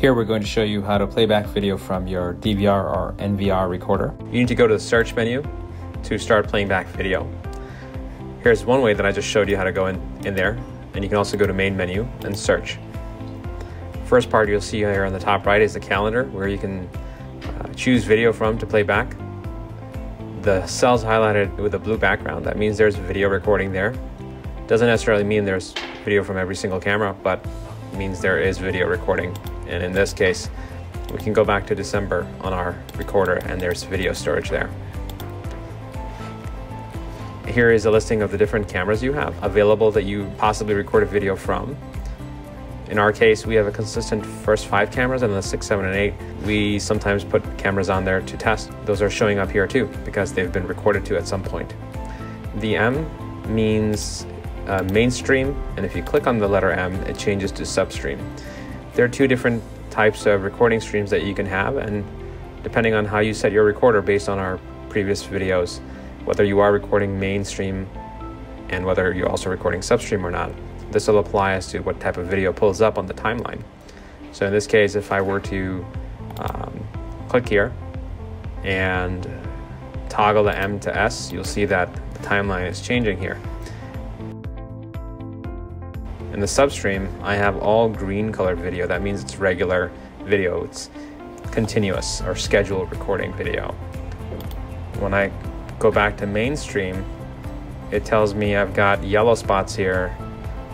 Here we're going to show you how to play back video from your DVR or NVR recorder. You need to go to the search menu to start playing back video. Here's one way that I just showed you how to go in, in there, and you can also go to main menu and search. First part you'll see here on the top right is the calendar where you can uh, choose video from to play back. The cells highlighted with a blue background, that means there's video recording there. Doesn't necessarily mean there's video from every single camera, but means there is video recording. And in this case, we can go back to December on our recorder and there's video storage there. Here is a listing of the different cameras you have available that you possibly record a video from. In our case, we have a consistent first five cameras and the six, seven, and eight. We sometimes put cameras on there to test. Those are showing up here too because they've been recorded to at some point. The M means uh, mainstream, and if you click on the letter M, it changes to substream. There are two different types of recording streams that you can have, and depending on how you set your recorder based on our previous videos, whether you are recording mainstream and whether you're also recording substream or not, this will apply as to what type of video pulls up on the timeline. So in this case, if I were to um, click here and toggle the M to S, you'll see that the timeline is changing here. In the substream, I have all green colored video. That means it's regular video. It's continuous or scheduled recording video. When I go back to mainstream, it tells me I've got yellow spots here,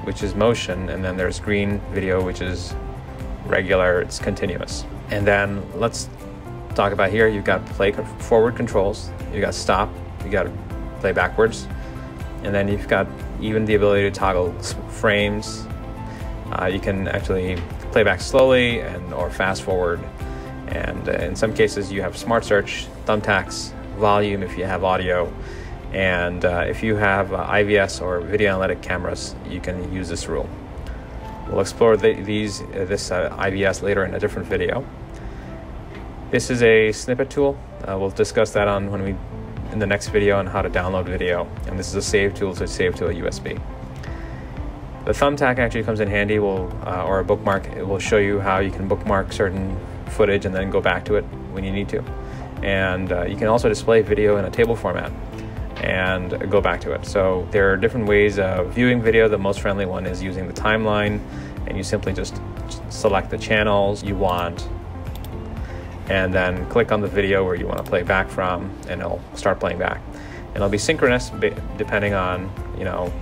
which is motion, and then there's green video, which is regular, it's continuous. And then let's talk about here, you've got play forward controls, You've got stop, you got play backwards, and then you've got even the ability to toggle frames. Uh, you can actually play back slowly and or fast forward. And uh, in some cases, you have smart search, thumbtacks, volume if you have audio. And uh, if you have uh, IVS or video analytic cameras, you can use this rule. We'll explore the, these uh, this uh, IVS later in a different video. This is a snippet tool. we'll discuss that on when we in the next video on how to download video. And this is a save tool to save to a USB. The thumbtack actually comes in handy, will, uh, or a bookmark. It will show you how you can bookmark certain footage and then go back to it when you need to. And uh, you can also display video in a table format and go back to it. So there are different ways of viewing video. The most friendly one is using the timeline, and you simply just select the channels you want and then click on the video where you want to play back from and it'll start playing back. And it'll be synchronous depending on you know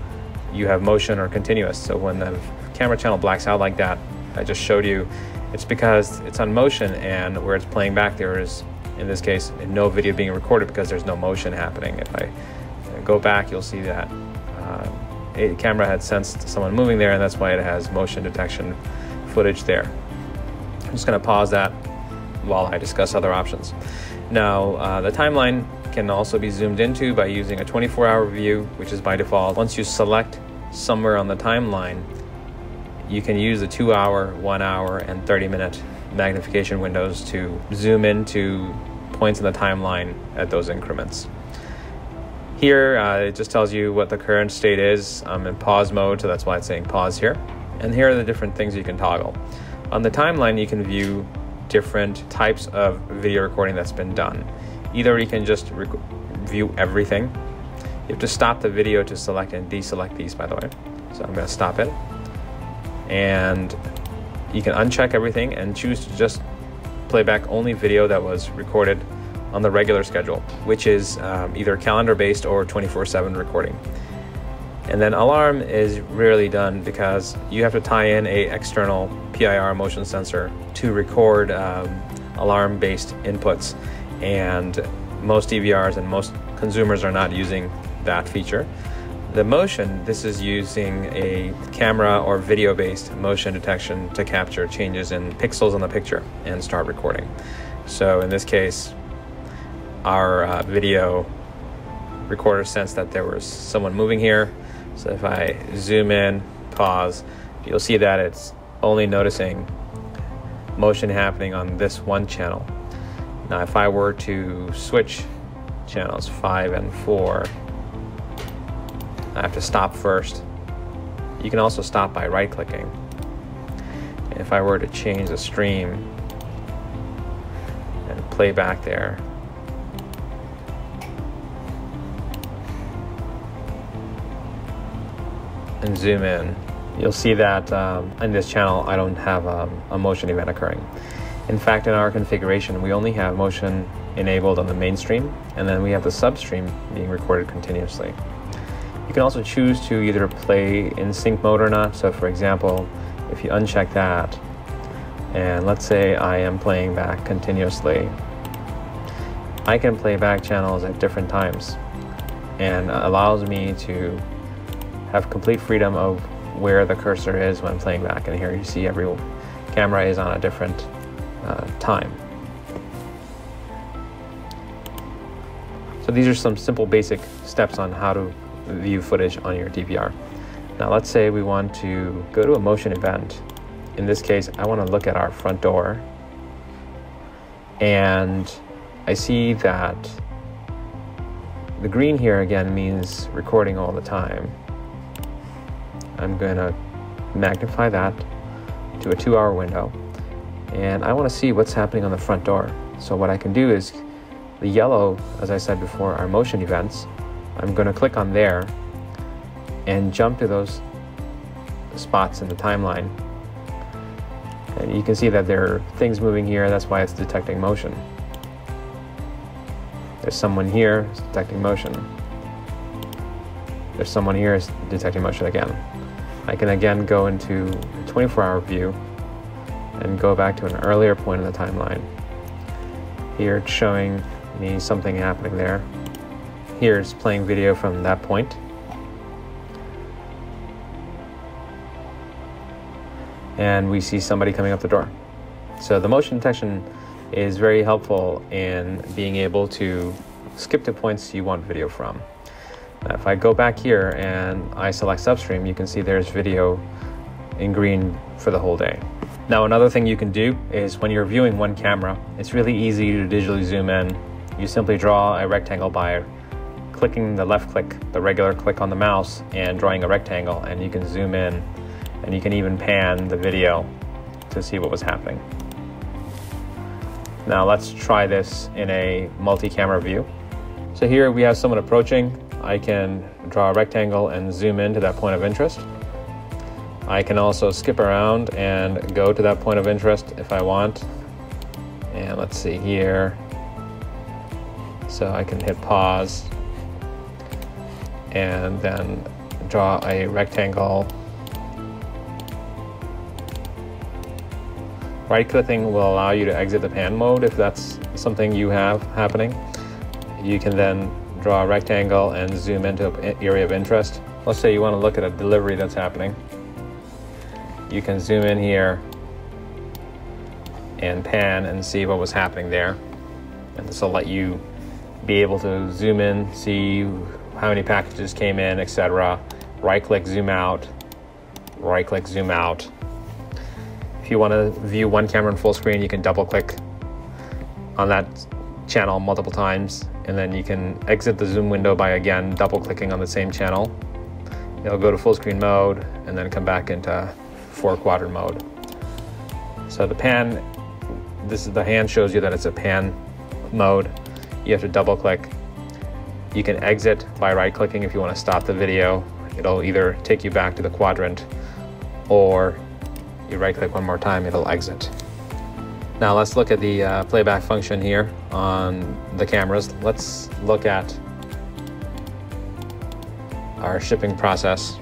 you have motion or continuous. So when the camera channel blacks out like that i just showed you it's because it's on motion and where it's playing back there is in this case no video being recorded because there's no motion happening. If i go back you'll see that uh, a camera had sensed someone moving there and that's why it has motion detection footage there. I'm just going to pause that while I discuss other options. Now, uh, the timeline can also be zoomed into by using a 24 hour view, which is by default. Once you select somewhere on the timeline, you can use the two hour, one hour, and 30 minute magnification windows to zoom into points in the timeline at those increments. Here, uh, it just tells you what the current state is. I'm in pause mode, so that's why it's saying pause here. And here are the different things you can toggle. On the timeline, you can view different types of video recording that's been done. Either you can just rec- view everything. You have to stop the video to select and deselect these, by the way. So I'm going to stop it. And you can uncheck everything and choose to just play back only video that was recorded on the regular schedule, which is um, either calendar based or 24 7 recording. And then alarm is rarely done because you have to tie in a external PIR motion sensor to record um, alarm-based inputs. And most DVRs and most consumers are not using that feature. The motion, this is using a camera or video-based motion detection to capture changes in pixels on the picture and start recording. So in this case, our uh, video recorder sensed that there was someone moving here so if I zoom in, pause, you'll see that it's only noticing motion happening on this one channel. Now if I were to switch channels 5 and 4, I have to stop first. You can also stop by right clicking. If I were to change the stream and play back there, and zoom in, you'll see that um, in this channel I don't have um, a motion event occurring. In fact, in our configuration, we only have motion enabled on the mainstream, and then we have the substream being recorded continuously. You can also choose to either play in sync mode or not. So for example, if you uncheck that, and let's say I am playing back continuously, I can play back channels at different times and allows me to have complete freedom of where the cursor is when playing back. And here you see every camera is on a different uh, time. So these are some simple basic steps on how to view footage on your DVR. Now let's say we want to go to a motion event. In this case, I want to look at our front door and I see that the green here again means recording all the time. I'm going to magnify that to a two hour window and I want to see what's happening on the front door. So what I can do is the yellow, as I said before, are motion events. I'm going to click on there and jump to those spots in the timeline. And you can see that there are things moving here, that's why it's detecting motion. There's someone here, detecting motion. There's someone here, detecting motion again. I can again go into 24 hour view and go back to an earlier point in the timeline. Here it's showing me something happening there. Here it's playing video from that point. And we see somebody coming up the door. So the motion detection is very helpful in being able to skip to points you want video from. If I go back here and I select substream, you can see there's video in green for the whole day. Now another thing you can do is when you're viewing one camera, it's really easy to digitally zoom in. You simply draw a rectangle by clicking the left click, the regular click on the mouse and drawing a rectangle and you can zoom in and you can even pan the video to see what was happening. Now let's try this in a multi-camera view. So here we have someone approaching. I can draw a rectangle and zoom in to that point of interest. I can also skip around and go to that point of interest if I want. And let's see here. So I can hit pause and then draw a rectangle. Right clicking will allow you to exit the pan mode if that's something you have happening. You can then draw a rectangle and zoom into an area of interest. Let's say you want to look at a delivery that's happening you can zoom in here and pan and see what was happening there. And this will let you be able to zoom in, see how many packages came in, etc. Right click, zoom out, right click, zoom out. If you want to view one camera in full screen, you can double click on that channel multiple times and then you can exit the zoom window by again double clicking on the same channel. It'll go to full screen mode and then come back into four quadrant mode. So the pan, this is the hand shows you that it's a pan mode. You have to double click. You can exit by right clicking if you want to stop the video. It'll either take you back to the quadrant or you right click one more time, it'll exit. Now let's look at the uh, playback function here on the cameras. Let's look at our shipping process.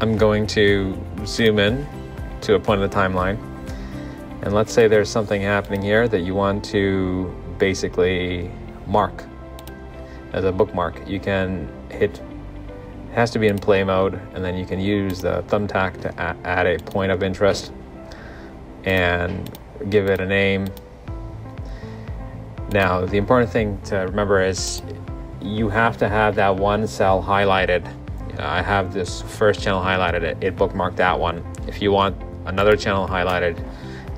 I'm going to zoom in to a point in the timeline. And let's say there's something happening here that you want to basically mark as a bookmark. You can hit, it has to be in play mode, and then you can use the thumbtack to add a point of interest and give it a name. Now, the important thing to remember is you have to have that one cell highlighted I have this first channel highlighted, it, bookmarked that one. If you want another channel highlighted,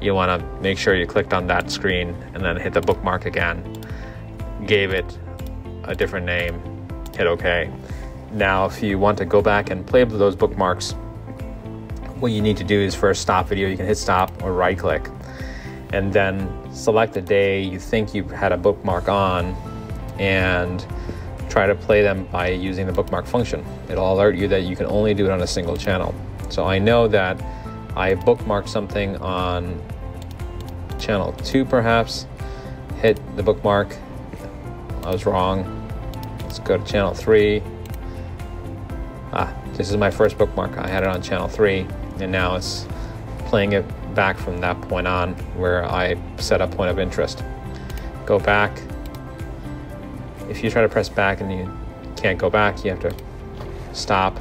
you want to make sure you clicked on that screen and then hit the bookmark again. Gave it a different name, hit OK. Now, if you want to go back and play those bookmarks, what you need to do is for a stop video, you can hit stop or right click and then select a day you think you've had a bookmark on and try to play them by using the bookmark function. It'll alert you that you can only do it on a single channel. So I know that I bookmarked something on channel 2 perhaps, hit the bookmark, I was wrong. Let's go to channel 3. Ah, this is my first bookmark. I had it on channel 3 and now it's playing it back from that point on where I set a point of interest. Go back. If you try to press back and you can't go back, you have to stop.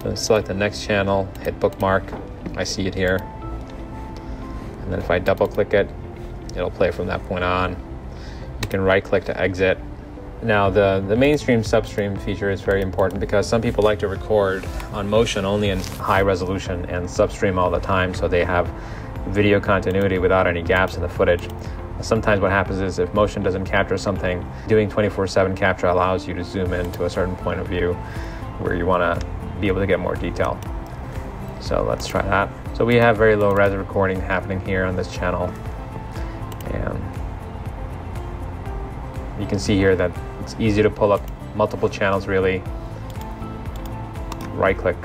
Then select the next channel, hit bookmark. I see it here. And then if I double click it, it'll play from that point on. You can right click to exit now, the, the mainstream substream feature is very important because some people like to record on motion only in high resolution and substream all the time, so they have video continuity without any gaps in the footage. Sometimes what happens is if motion doesn't capture something, doing 24-7 capture allows you to zoom in to a certain point of view where you want to be able to get more detail. So let's try that. So we have very low res recording happening here on this channel. And you can see here that it's easy to pull up multiple channels really. Right click.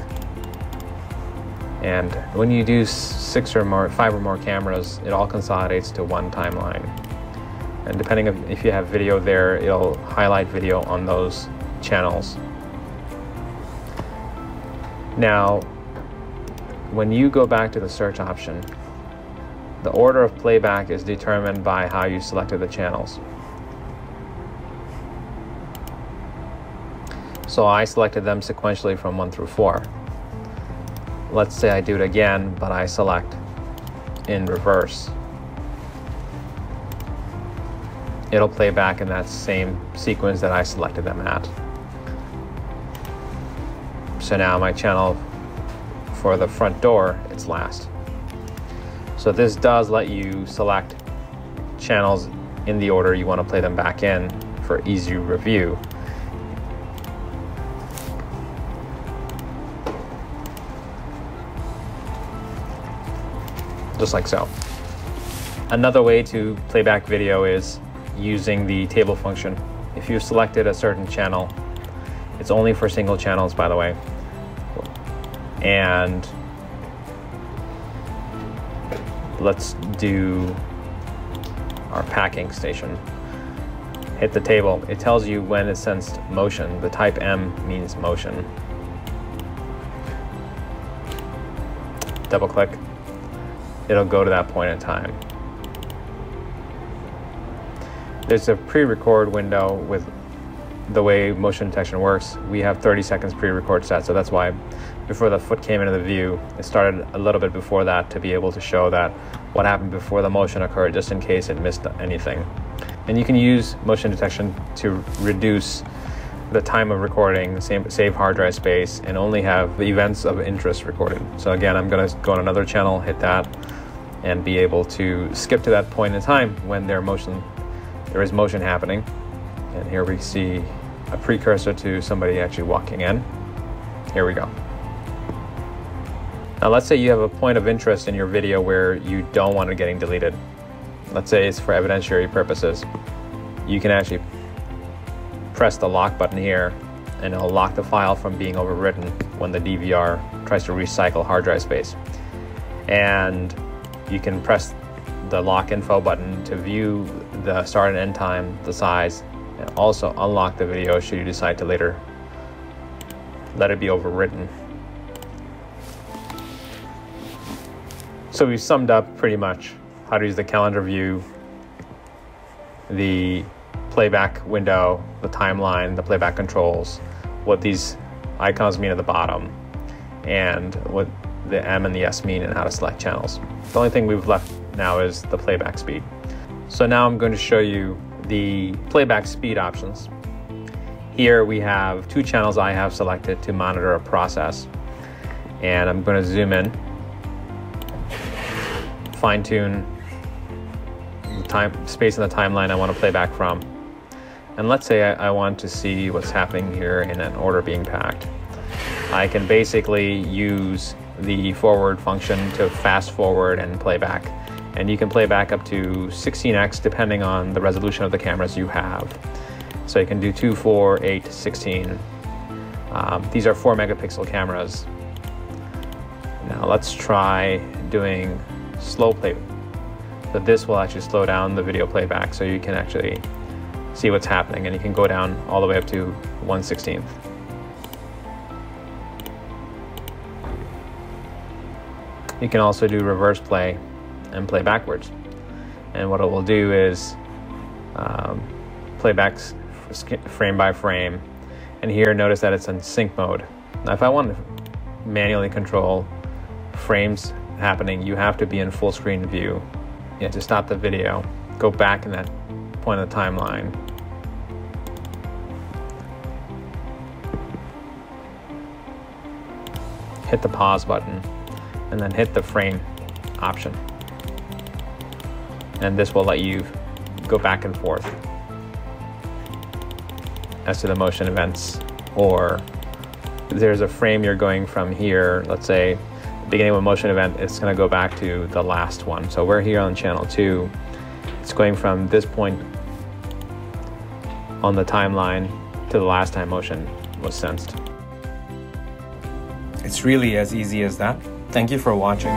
And when you do six or more, five or more cameras, it all consolidates to one timeline. And depending on if you have video there, it'll highlight video on those channels. Now, when you go back to the search option, the order of playback is determined by how you selected the channels. So I selected them sequentially from 1 through 4. Let's say I do it again, but I select in reverse. It'll play back in that same sequence that I selected them at. So now my channel for the front door, it's last. So this does let you select channels in the order you want to play them back in for easy review. Just like so. Another way to playback video is using the table function. If you've selected a certain channel, it's only for single channels, by the way, and let's do our packing station. Hit the table. It tells you when it sensed motion. The type M means motion. Double click it'll go to that point in time. There's a pre-record window with the way motion detection works. We have 30 seconds pre-record set, so that's why before the foot came into the view, it started a little bit before that to be able to show that what happened before the motion occurred, just in case it missed anything. And you can use motion detection to reduce the time of recording, save hard drive space, and only have the events of interest recorded. So again, I'm gonna go on another channel, hit that, and be able to skip to that point in time when there motion, there is motion happening. And here we see a precursor to somebody actually walking in. Here we go. Now let's say you have a point of interest in your video where you don't want it getting deleted. Let's say it's for evidentiary purposes. You can actually press the lock button here and it'll lock the file from being overwritten when the DVR tries to recycle hard drive space. And you can press the lock info button to view the start and end time, the size, and also unlock the video should you decide to later let it be overwritten. So we've summed up pretty much how to use the calendar view, the playback window, the timeline, the playback controls, what these icons mean at the bottom, and what the M and the S mean and how to select channels. The only thing we've left now is the playback speed. So now I'm going to show you the playback speed options. Here we have two channels I have selected to monitor a process. And I'm going to zoom in, fine tune the time, space in the timeline I want to play back from. And let's say I, I want to see what's happening here in an order being packed. I can basically use the forward function to fast forward and play back. And you can play back up to 16x depending on the resolution of the cameras you have. So you can do 2, 4, 8, 16. Um, these are 4 megapixel cameras. Now let's try doing slow play. So this will actually slow down the video playback so you can actually see what's happening and you can go down all the way up to 1 16th. You can also do reverse play and play backwards. And what it will do is um, play back frame by frame. And here, notice that it's in sync mode. Now, if I want to manually control frames happening, you have to be in full screen view. You have to stop the video, go back in that point of the timeline. Hit the pause button and then hit the frame option. And this will let you go back and forth as to the motion events or there's a frame you're going from here, let's say beginning of a motion event, it's going to go back to the last one. So we're here on channel two. It's going from this point on the timeline to the last time motion was sensed. It's really as easy as that. Thank you for watching.